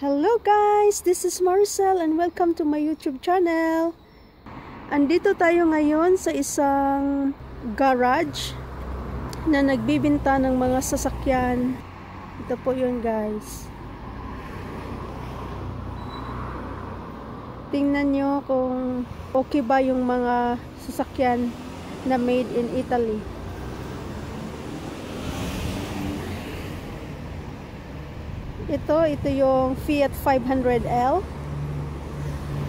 Hello guys! This is Marcel and welcome to my YouTube channel. Andito tayo ngayon sa isang garage na nagbibinta ng mga sasakyan. Ito po yun guys. Tingnan nyo kung okay ba yung mga sasakyan na made in Italy. Ito, ito yung Fiat 500L.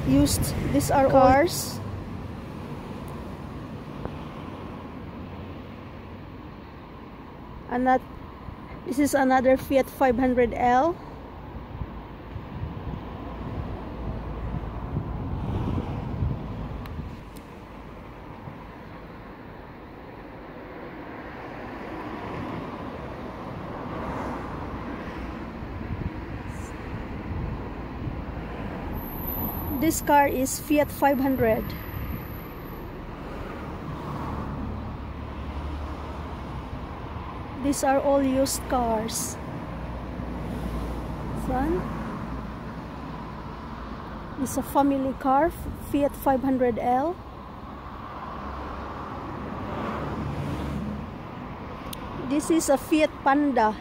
Used, these are cars. And that, this is another Fiat 500L. Car is Fiat 500. These are all used cars. Son. It's a family car, Fiat 500L. This is a Fiat Panda.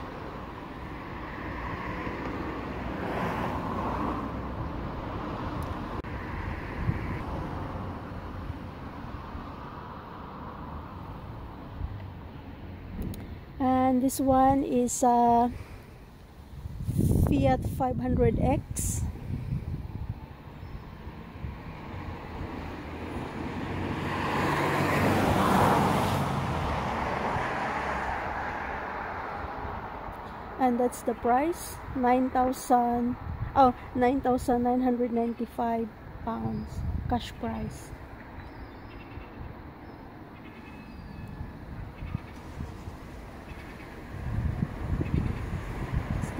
and this one is a Fiat 500X and that's the price 9,000 oh 9,995 pounds cash price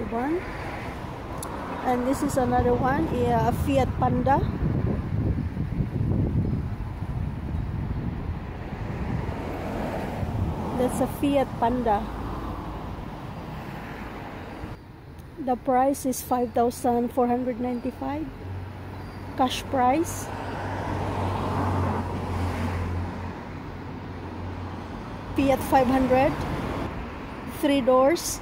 the one. And this is another one a Fiat Panda. That's a Fiat Panda. The price is 5,495 cash price. Fiat 500 three doors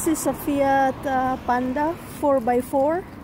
This is a Fiat uh, Panda 4x4.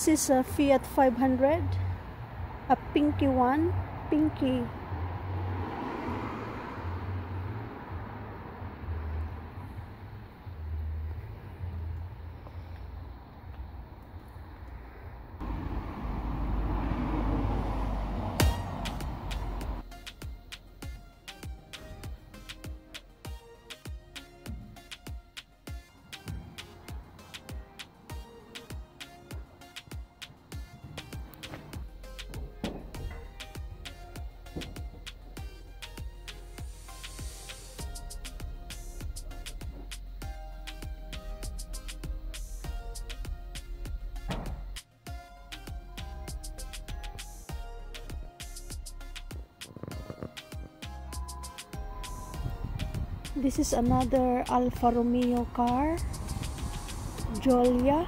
This is a Fiat 500. A pinky one. Pinky. This is another Alfa Romeo car. Giulia.